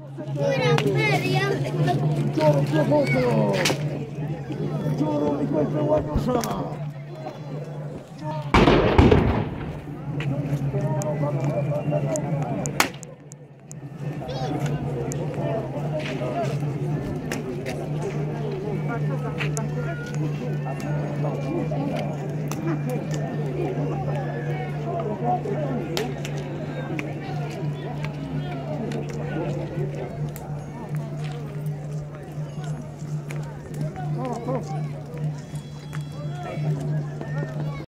Una feria! Giuro piovoso! Giuro di quel peguagno sa! Thank you. Thank you.